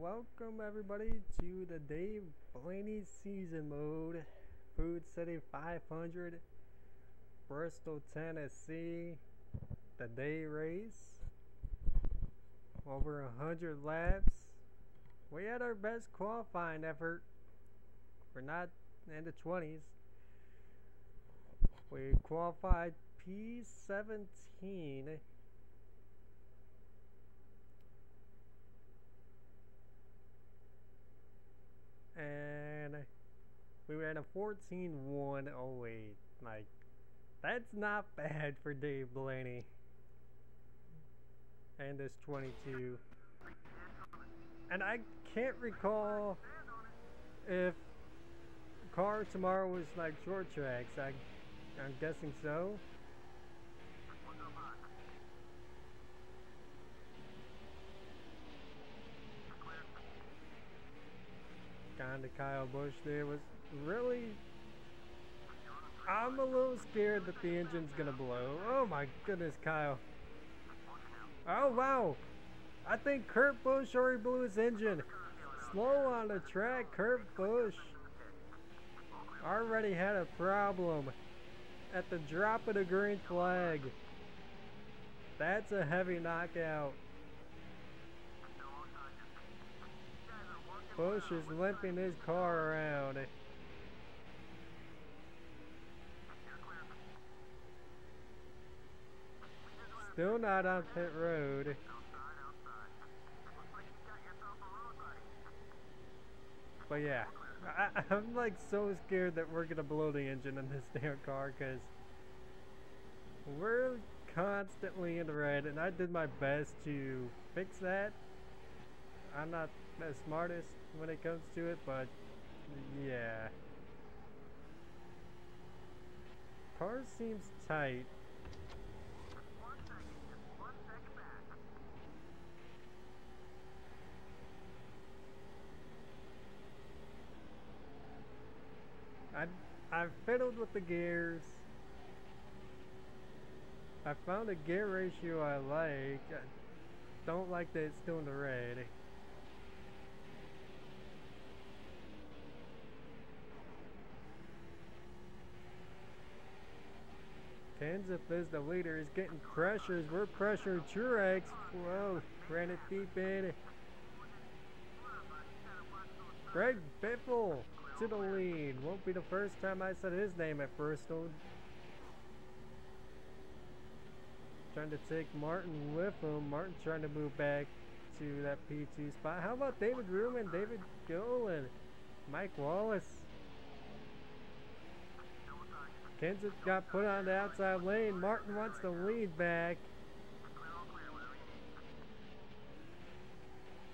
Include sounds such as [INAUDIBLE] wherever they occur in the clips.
welcome everybody to the Dave Blaney season mode. Food City 500, Bristol, Tennessee. The day race. Over 100 laps. We had our best qualifying effort. We're not in the 20s. We qualified P17. And we ran a 14-108. Like, that's not bad for Dave Blaney. And this 22. And I can't recall if car tomorrow was like short tracks. I, I'm guessing so. Kind of Kyle Busch there was really I'm a little scared that the engine's gonna blow. Oh my goodness, Kyle. Oh wow. I think Kurt Busch already blew his engine. Slow on the track, Kurt Busch already had a problem at the drop of the green flag. That's a heavy knockout. Busch is limping his car around. Still not on pit road. But yeah, I, am like so scared that we're gonna blow the engine in this [LAUGHS] damn car because we're constantly in the red and I did my best to fix that. I'm not the smartest when it comes to it, but yeah. Car seems tight. I I've fiddled with the gears. I found a gear ratio I like. I don't like that it's doing the red. Kenseth is the leader. is getting pressures. We're pressuring Truex. Whoa, ran it deep in. Greg Biffle to the lead. Won't be the first time I said his name at Bristol. Trying to take Martin with him. Martin trying to move back to that P2 spot. How about David Reutimann, David Gilliland, Mike Wallace? Kenseth got put on the outside lane. Martin wants the lead back.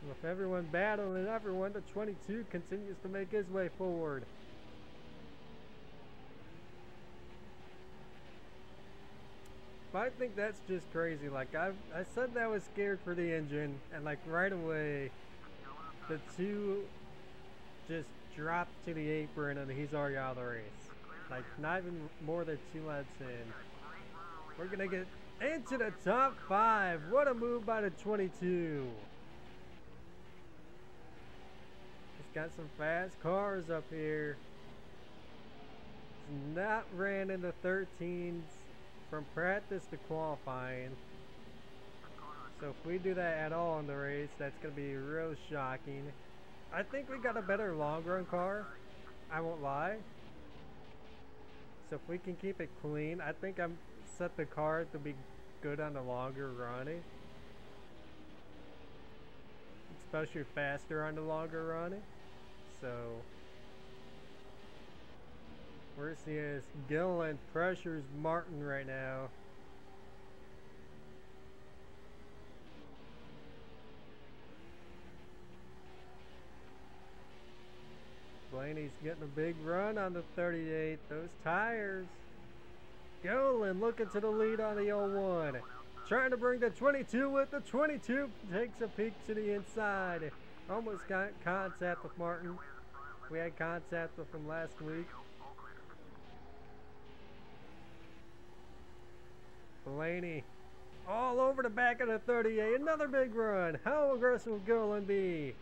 With everyone battling everyone, the 22 continues to make his way forward. I think that's just crazy. Like I, I said that I was scared for the engine, and like right away, the two just dropped to the apron, and he's already out of the race. Like, not even more than two laps in. We're going to get into the top five. What a move by the 22. It's got some fast cars up here. It's not ran in the 13s from practice to qualifying. So if we do that at all in the race, that's going to be real shocking. I think we got a better long run car. I won't lie. So if we can keep it clean, I think I'm set the car to be good on the longer running. Especially faster on the longer running. So we're seeing is Gilliland pressures Martin right now. Blaney's getting a big run on the 38. Those tires. Gilliland looking to the lead on the 01. Trying to bring the 22 with the 22. Takes a peek to the inside. Almost got contact with Martin. We had contact with him last week. Blaney all over the back of the 38. Another big run. How aggressive will Gilliland be?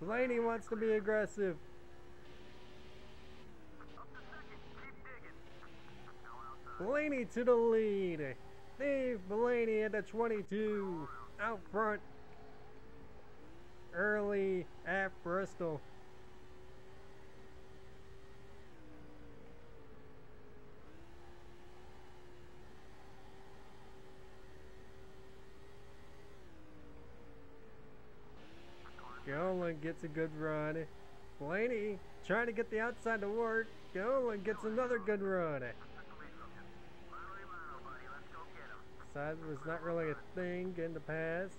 Blaney wants to be aggressive. Blaney to the lead. Dave Blaney at the 22. Out front. Early at Bristol. Golan gets a good run. Blaney trying to get the outside to work. Golan gets another good run. Side was not really a thing in the past.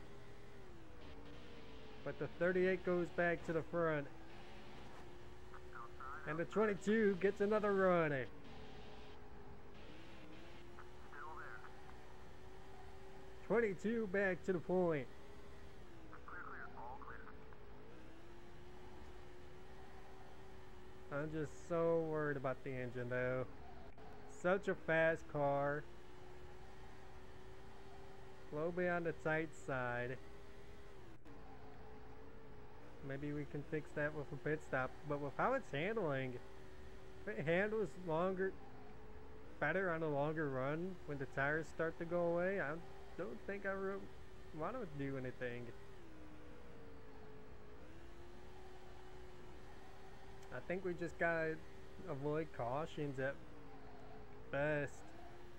But the 38 goes back to the front. And the 22 gets another run. Twenty-two back to the point. I'm just so worried about the engine though. Such a fast car. Low be on the tight side. Maybe we can fix that with a pit stop. But with how it's handling, if it handles longer, better on a longer run when the tires start to go away, I don't think I want to do anything. I think we just gotta avoid cautions at best,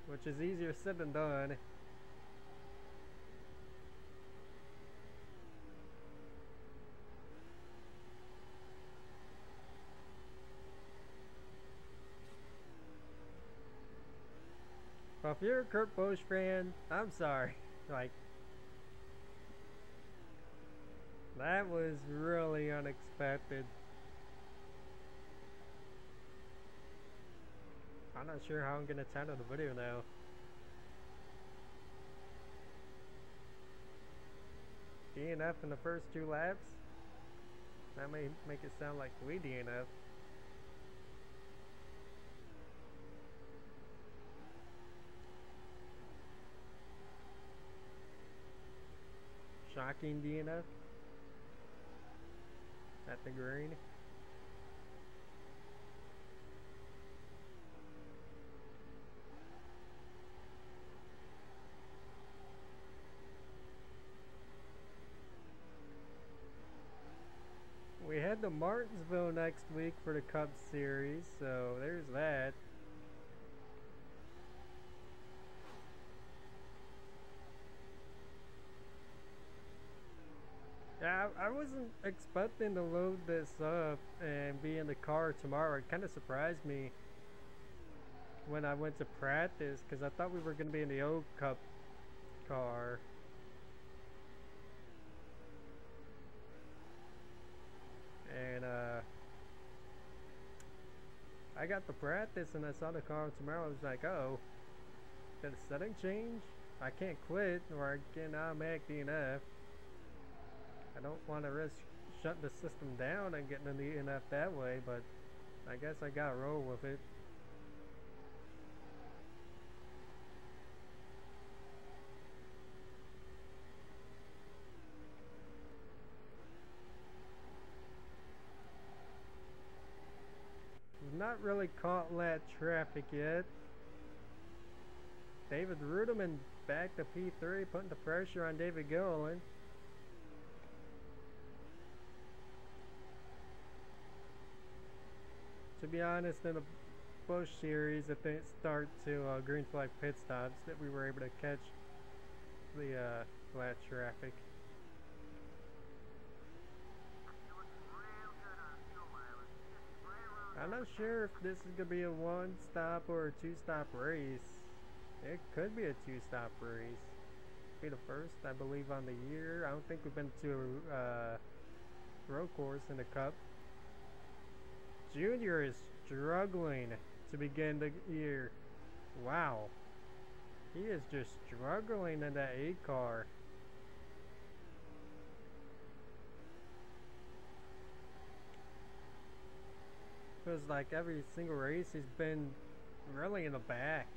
which is easier said than done. Well, if you're a Kurt Busch fan, I'm sorry. [LAUGHS] Like, that was really unexpected. I'm not sure how I'm gonna title the video now. DNF in the first two laps? That may make it sound like we DNF. Shocking DNF at the green. We head to Martinsville next week for the Cup Series, so there's that. Yeah, I, I wasn't expecting to load this up and be in the car tomorrow. It kind of surprised me when I went to practice because I thought we were going to be in the old Cup car. And uh, I got the practice and I saw the car tomorrow. I was like, oh, did the setting change? I can't quit or I can automatic DNF. I don't want to risk shutting the system down and getting an DNF that way, but I guess I got to roll with it. Not really caught that traffic yet. David Reutimann back to P3, putting the pressure on David Gilliland. To be honest, in the Busch series, at the start to uh, green flag pit stops, that we were able to catch the uh, flat traffic. Not sure if this is going to be a one stop or a two stop race. It could be a two stop race. Be the first, I believe, on the year. I don't think we've been to a uh, road course in the Cup. Junior is struggling to begin the year. Wow. He is just struggling in that A car. Feels like every single race he's been really in the back.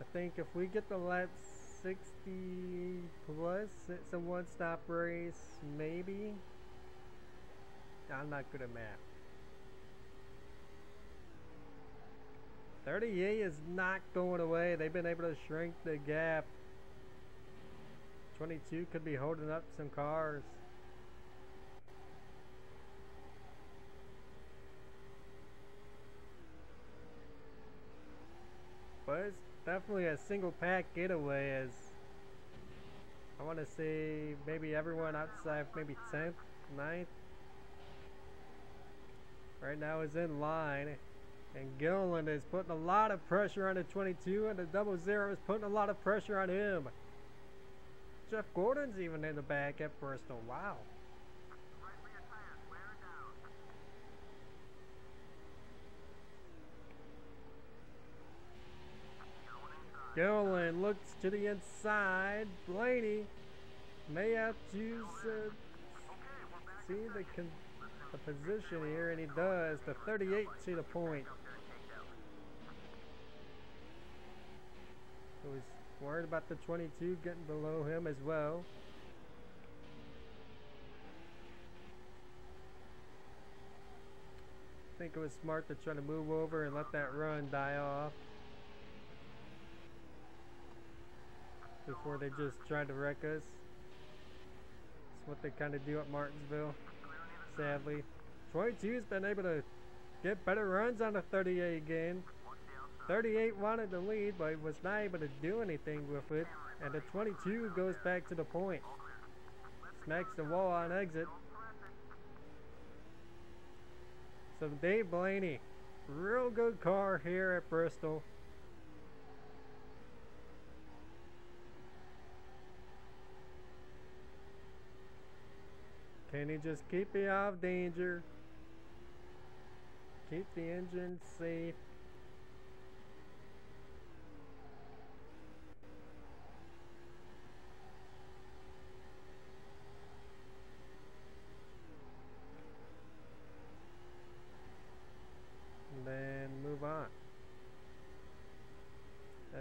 I think if we get the lap 60 plus, it's a one stop race, maybe. I'm not good at math. 38 is not going away. They've been able to shrink the gap. 22 could be holding up some cars. But it's definitely a single pack getaway as I want to say maybe everyone outside maybe 10th, 9th right now is in line. And Gilliland is putting a lot of pressure on the 22 and the double zero is putting a lot of pressure on him. Jeff Gordon's even in the back at Bristol. Wow. Gilliland looks to the inside. Blaney may have to uh, see the, the position here, and he does. The 38 to the point. Worried about the 22 getting below him as well. I think it was smart to try to move over and let that run die off. Before they just try to wreck us. That's what they kind of do at Martinsville, sadly. 22's been able to get better runs on the 38 again. 38 wanted the lead, but was not able to do anything with it. And the 22 goes back to the point. Smacks the wall on exit. So Dave Blaney, real good car here at Bristol. Can he just keep me out of danger? Keep the engine safe.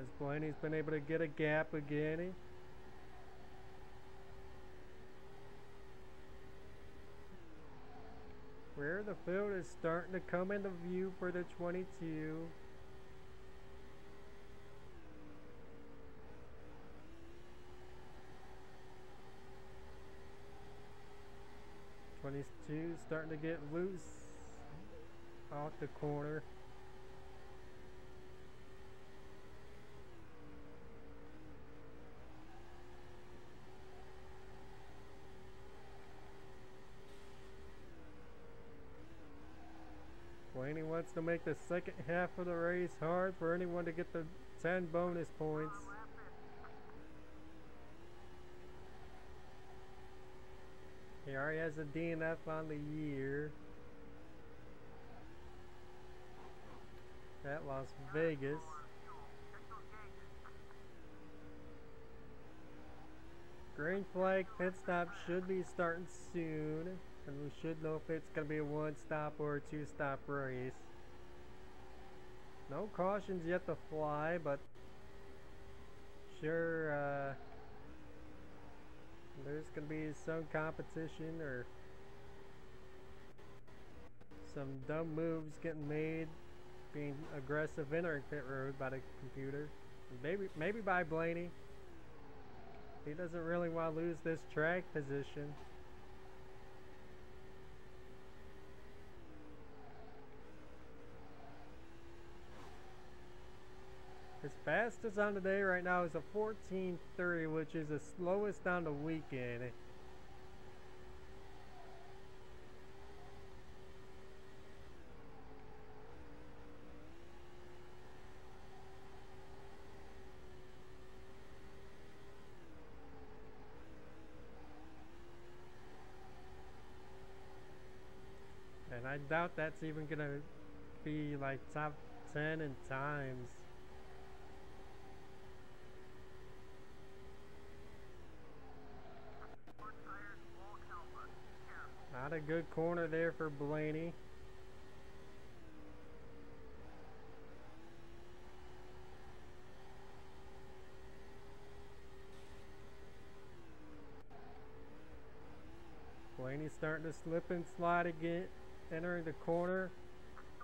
As Blaney's been able to get a gap again. Where the field is starting to come into view for the 22. Twenty-two starting to get loose off the corner. Blaney wants to make the second half of the race hard for anyone to get the 10 bonus points. He already has a DNF on the year. At Las Vegas. Green flag pit stop should be starting soon. And we should know if it's going to be a one stop or a two stop race. No cautions yet to fly, but sure uh, there's going to be some competition or some dumb moves getting made being aggressive entering pit road by the computer. Maybe maybe by Blaney. He doesn't really want to lose this track position. His fastest on the day right now is a 1430, which is the slowest on the weekend. And I doubt that's even gonna be like top 10 in times. Not a good corner there for Blaney. Blaney's starting to slip and slide again, entering the corner,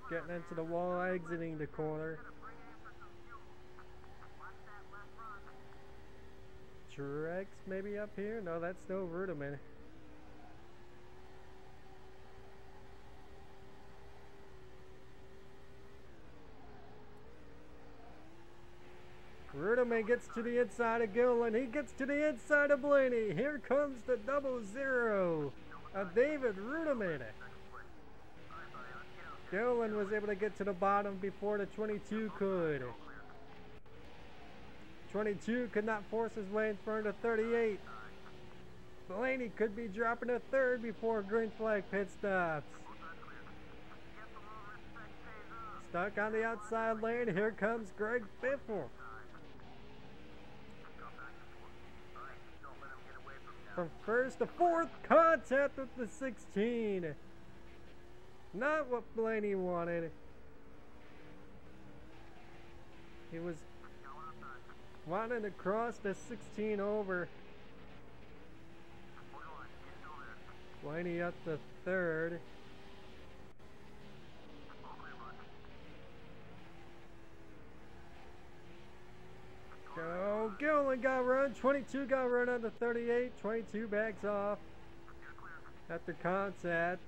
getting into the wall, exiting the corner. Truex maybe up here? No, that's still Reutimann. Reutimann gets to the inside of Gilliland. He gets to the inside of Blaney. Here comes the double zero of David Reutimann. Gilliland was able to get to the bottom before the 22 could. 22 could not force his way in front of 38. Blaney could be dropping a third before green flag pit stops. Stuck on the outside lane, here comes Greg Biffle. From first to fourth, contact with the 16. Not what Blaney wanted. He was wanting to cross the 16 over. Blaney up the third. Go, Gilliland got run, 22 got run on the 38, 22 backs off after contact.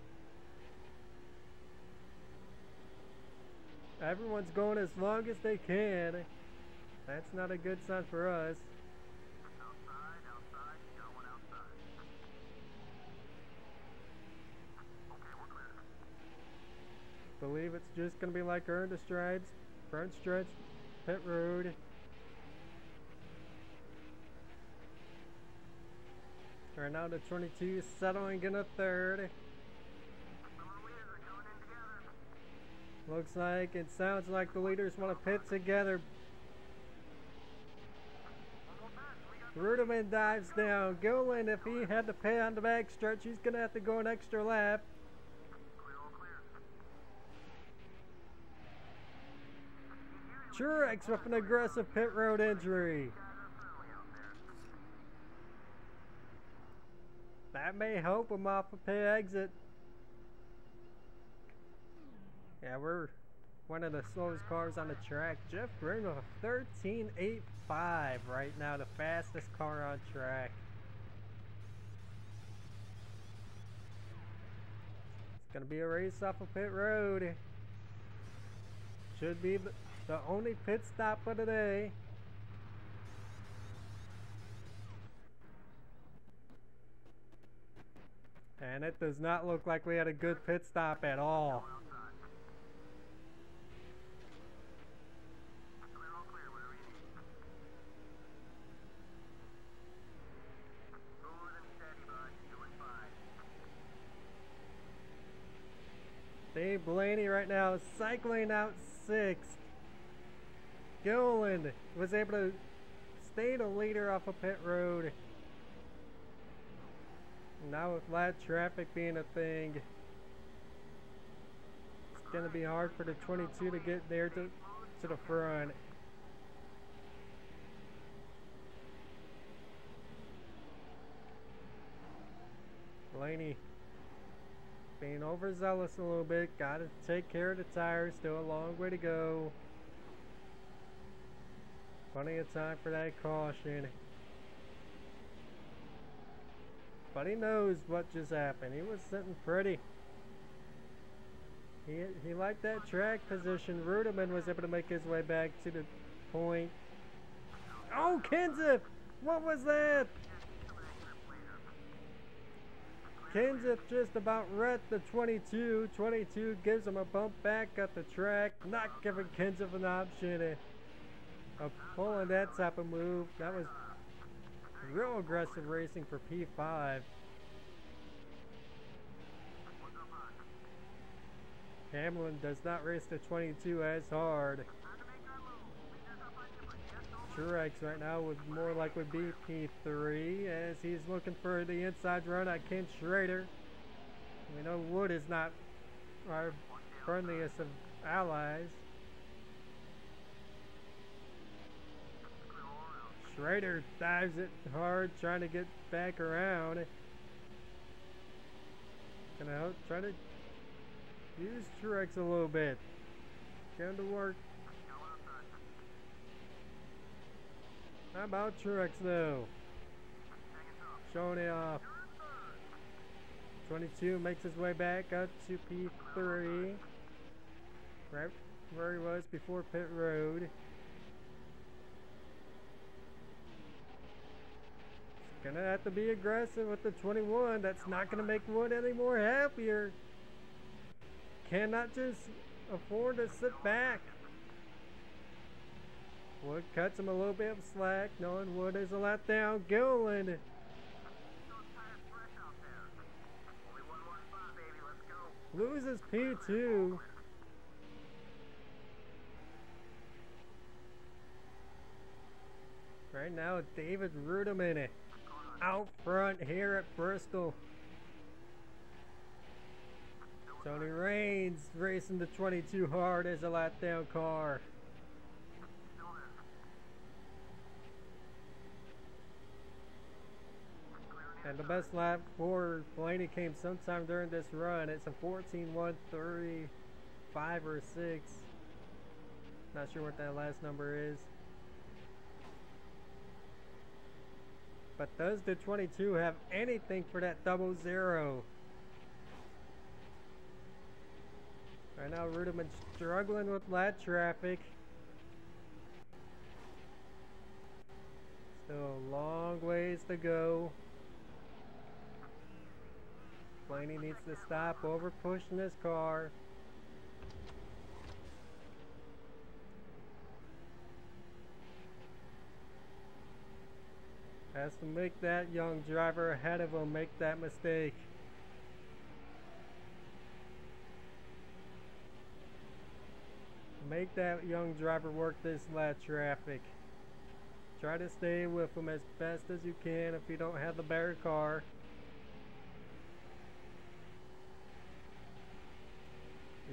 Everyone's going as long as they can. That's not a good sign for us. Believe it's just gonna be like earned strides, front stretch, pit road. Right now the 22 is settling in a third. Looks like it sounds like the leaders want to pit together. Reutimann dives down. Gilliland, if he had to pit on the back stretch, he's going to have to go an extra lap. Truex with an aggressive pit road injury. That may help him off a pit exit. Yeah, we're one of the slowest cars on the track. Jeff Green with a 13.85 right now, the fastest car on track. It's going to be a race off of pit road. Should be the only pit stop of the day. And it does not look like we had a good pit stop at all. Dave Blaney right now cycling out sixth. Gilliland was able to stay the leader off of pit road. Now with flat traffic being a thing, it's going to be hard for the 22 to get there to, to the front. Blaney being overzealous a little bit. Got to take care of the tires. Still a long way to go. Plenty of time for that caution. But he knows what just happened. He was sitting pretty. He, he liked that track position. Reutimann was able to make his way back to the point. Oh, Kenseth! What was that? Kenseth just about wrecked the 22. 22 gives him a bump back at the track, not giving Kenseth an option of uh, pulling that type of move. That was real aggressive racing for P5. Hamlin does not race the 22 as hard. Truex right now would more likely be P3 as he's looking for the inside run at Ken Schrader. We know Wood is not our friendliest of allies. Schrader dives it hard trying to get back around. Gonna help try to use Truex a little bit. Him to work. How about Truex though? Showing it off. 22 makes his way back up to P3. Right where he was before pit road. Gonna have to be aggressive with the 21. That's not gonna make Wood any more happier. Cannot just afford to sit back. Wood cuts him a little bit of slack, knowing Wood is a let down. Gilliland loses P2. Right now, David Reutimann out front here at Bristol. Tony Raines racing the 22 hard as a lap down car. And the best lap for Blaney came sometime during this run. It's a 14.135 or 6. Not sure what that last number is. But does the 22 have anything for that double zero? Right now, Reutimann struggling with lat traffic. Still a long ways to go. Blaney needs to stop over pushing this car. Has to make that young driver ahead of him make that mistake. Make that young driver work this lat traffic. Try to stay with him as best as you can if you don't have the better car.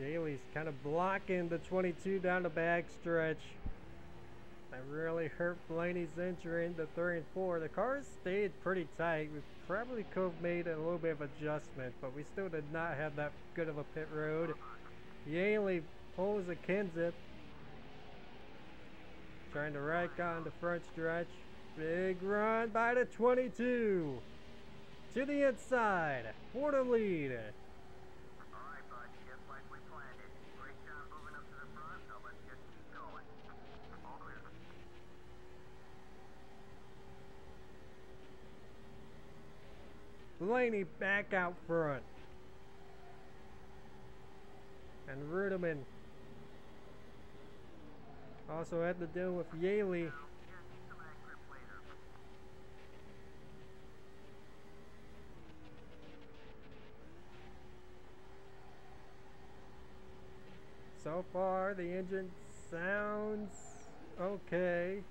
Yeley's kind of blocking the 22 down the back stretch. That really hurt Blaney's entry into 3 and 4. The cars stayed pretty tight. We probably could have made a little bit of adjustment, but we still did not have that good of a pit road. Yeley pulls a Kenseth. Trying to rack on the front stretch. Big run by the 22. To the inside for the lead. Blaney back out front. And Reutimann also had to deal with Yeley. So far, the engine sounds okay.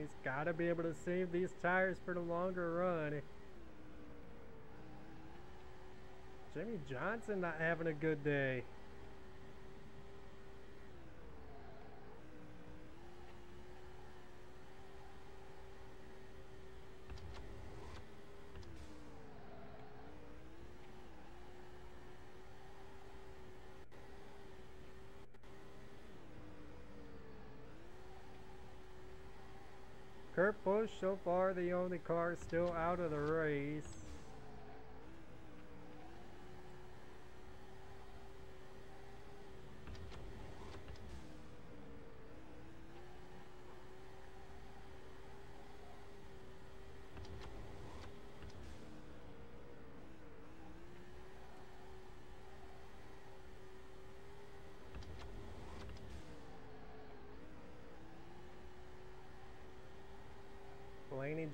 He's got to be able to save these tires for the longer run. Jimmie Johnson not having a good day. Kurt Busch so far the only car still out of the race.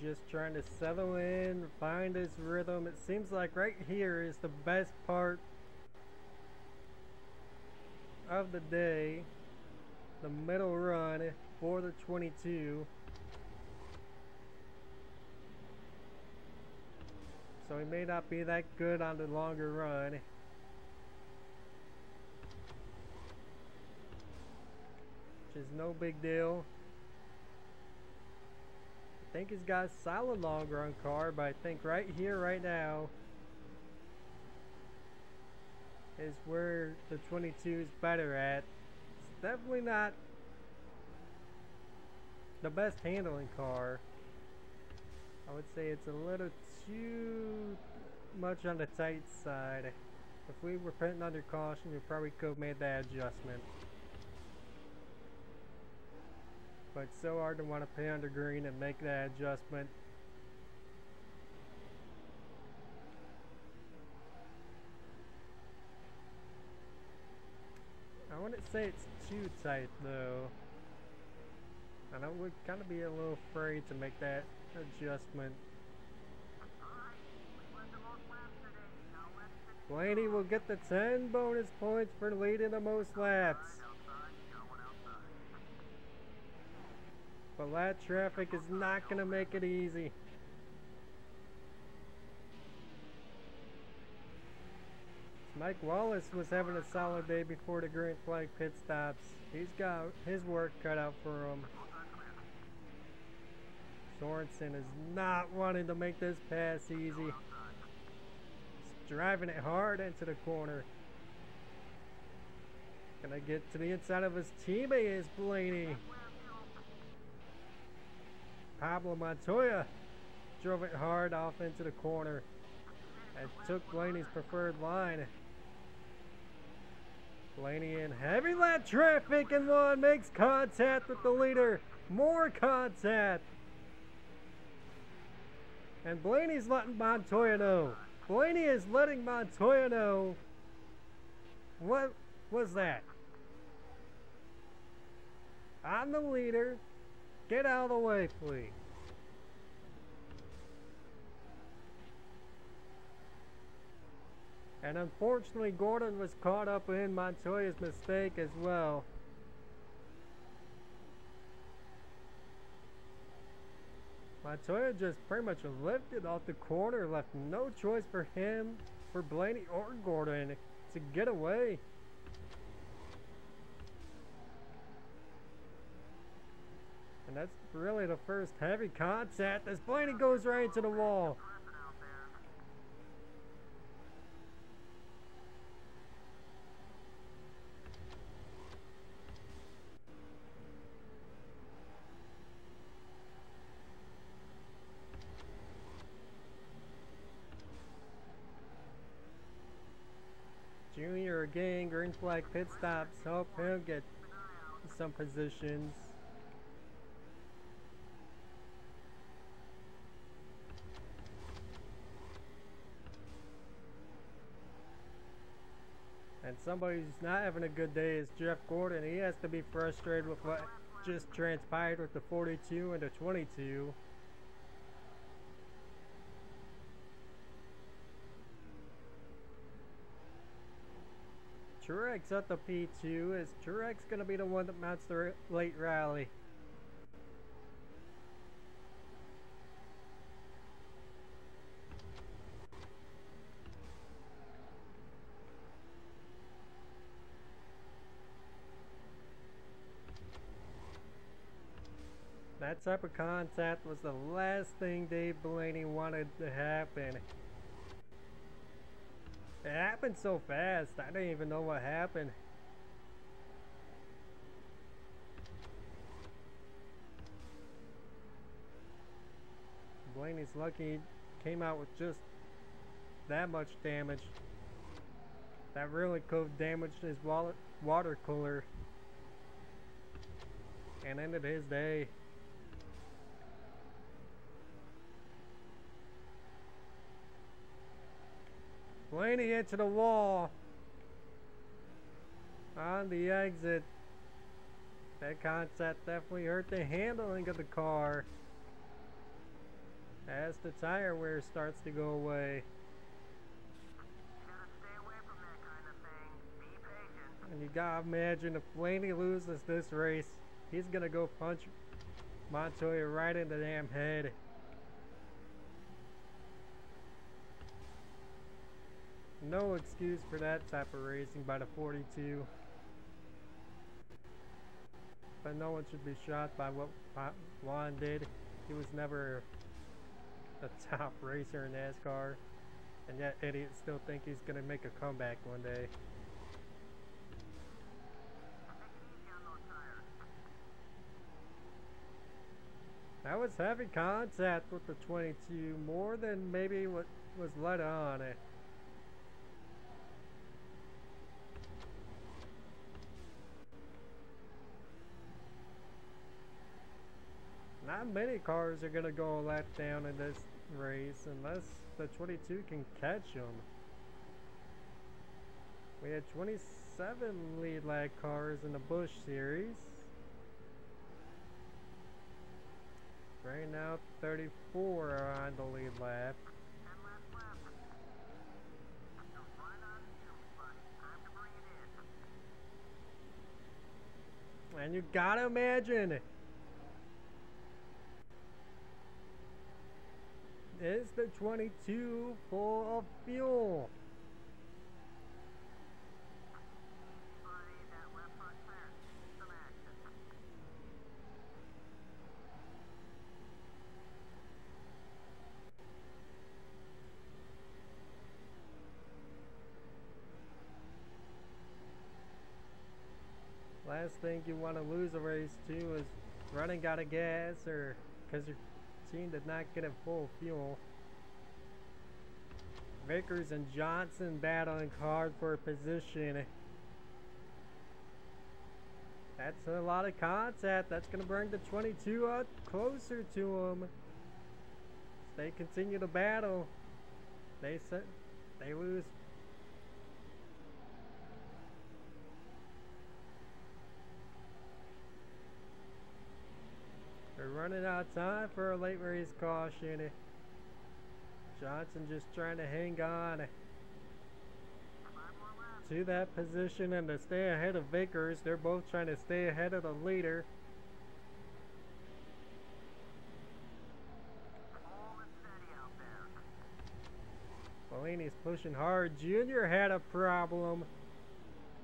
just trying to settle in, find his rhythm. It seems like right here is the best part of the day. The middle run for the 22. So he may not be that good on the longer run. Which is no big deal. I think he's got a solid long run car, but I think right here, right now, is where the 22 is better at. It's definitely not the best handling car. I would say it's a little too much on the tight side. If we were putting under caution, we probably could have made that adjustment. But it's so hard to want to pay under green and make that adjustment. I wouldn't say it's too tight though. And I would kind of be a little afraid to make that adjustment. Blaney will get the 10 bonus points for leading the most laps. But that traffic is not going to make it easy. Mike Wallace was having a solid day before the green flag pit stops. He's got his work cut out for him. Sorenson is not wanting to make this pass easy. He's driving it hard into the corner. Gonna get to the inside of his teammate is Blaney. Pablo Montoya drove it hard off into the corner and took Blaney's preferred line. Blaney in heavy lap traffic and one makes contact with the leader. More contact. And Blaney's letting Montoya know. Blaney is letting Montoya know. What was that? I'm the leader. Get out of the way, please. And unfortunately, Gordon was caught up in Montoya's mistake as well. Montoya just pretty much lifted off the corner, left no choice for him, for Blaney or Gordon to get away. That's really the first heavy contact as Blaney goes right into the wall. Junior again, green flag pit stops, help him get some positions. And somebody who's not having a good day is Jeff Gordon. He has to be frustrated with what just transpired with the 42 and the 22. Truex at the P2. Is Truex going to be the one that mounts the late rally? Of contact was the last thing Dave Blaney wanted to happen. It happened so fast, I didn't even know what happened. Blaney's lucky he came out with just that much damage. That really could have damaged his water cooler and ended his day. Blaney into the wall. On the exit. That contact definitely hurt the handling of the car. As the tire wear starts to go away. And you gotta imagine if Blaney loses this race, he's gonna go punch Montoya right in the damn head. No excuse for that type of racing by the 42. But no one should be shocked by what Juan did. He was never a [LAUGHS] top racer in NASCAR. And yet idiots still think he's going to make a comeback one day. That was heavy contact with the 22, more than maybe what was let on. Not many cars are going to go a lap down in this race unless the 22 can catch them. We had 27 lead lap cars in the Busch series. Right now, 34 are on the lead lap. And you gotta imagine is the 22 full of fuel? Last thing you want to lose a race to is running out of gas or because you're 13 did not get a full fuel. Vickers and Johnson battling hard for position. That's a lot of contact. That's going to bring the 22 up closer to them. They continue to battle. They they lose running out of time for a late race caution. Johnson just trying to hang on to that position and to stay ahead of Vickers. They're both trying to stay ahead of the leader. Blaney's pushing hard. Junior had a problem.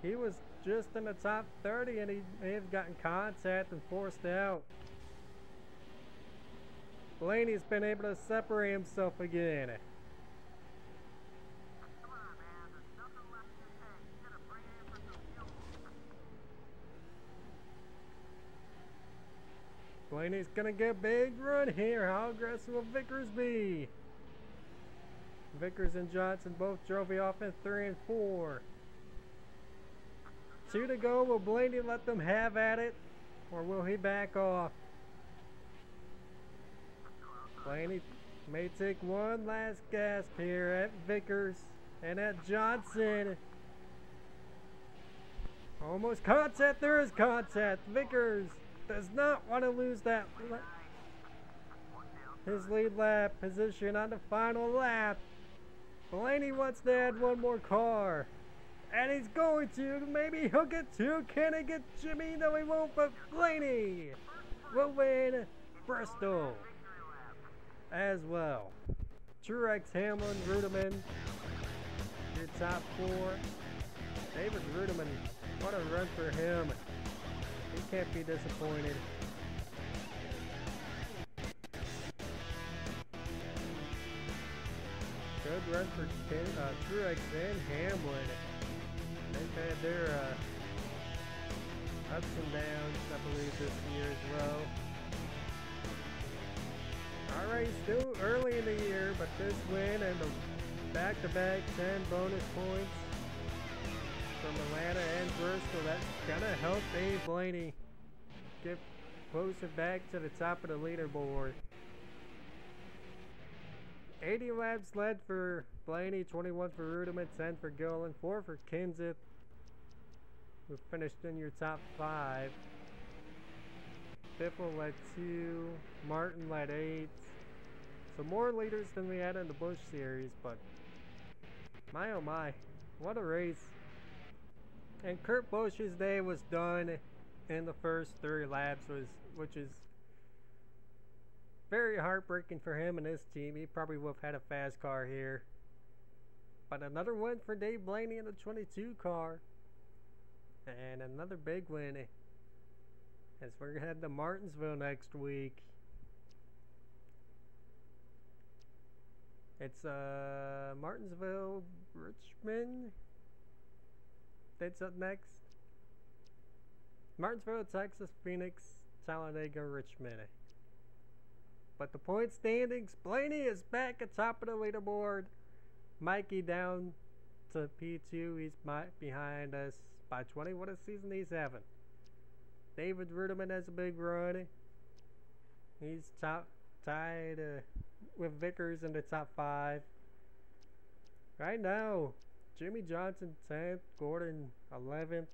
He was just in the top 30 and he may have gotten contact and forced out. Blaney's been able to separate himself again. Blaney's gonna get a big run here. How aggressive will Vickers be? Vickers and Johnson both drove me off in three and four. Two to go. Will Blaney let them have at it? Or will he back off? Blaney may take one last gasp here at Vickers and at Johnson. Almost contact. There is contact. Vickers does not want to lose that his lead lap position on the final lap. Blaney wants to add one more car. And he's going to. Maybe he'll get two. Can he get Jimmie? No, he won't. But Blaney will win Bristol as well. Truex, Hamlin, Reutimann, your top four. David Reutimann, what a run for him. He can't be disappointed. Good run for Ken, uh, Truex and Hamlin. They've had their uh, ups and downs, I believe, this year as well. Alright, still early in the year, but this win and the back-to-back -back 10 bonus points from Atlanta and Bristol, that's gonna help Dave Blaney get closer back to the top of the leaderboard. 80 laps led for Blaney, 21 for Reutimann, 10 for Gilliland, 4 for Kenseth, who finished in your top 5. Biffle led 2, Martin led 8, so more leaders than we had in the Busch series, but my oh my, what a race. And Kurt Busch's day was done in the first three laps, was which is very heartbreaking for him and his team. He probably would have had a fast car here. But another win for Dave Blaney in the 22 car. And another big win eh, as we're heading to Martinsville next week. It's uh Martinsville, Richmond. That's up next. Martinsville, Texas, Phoenix, Talladega, Richmond. But the point standings, Blaney is back at top of the leaderboard. Mikey down to P2. He's behind us by 20. What a season he's having. David Reutimann has a big run. He's top tied uh, with Vickers in the top five. Right now, Jimmie Johnson 10th, Gordon 11th.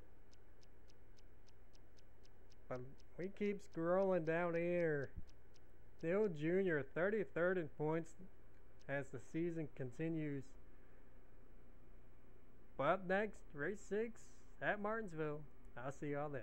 But we keep scrolling down here. Dale Jr. 33rd in points as the season continues. But up next, race 6 at Martinsville. I'll see y'all then.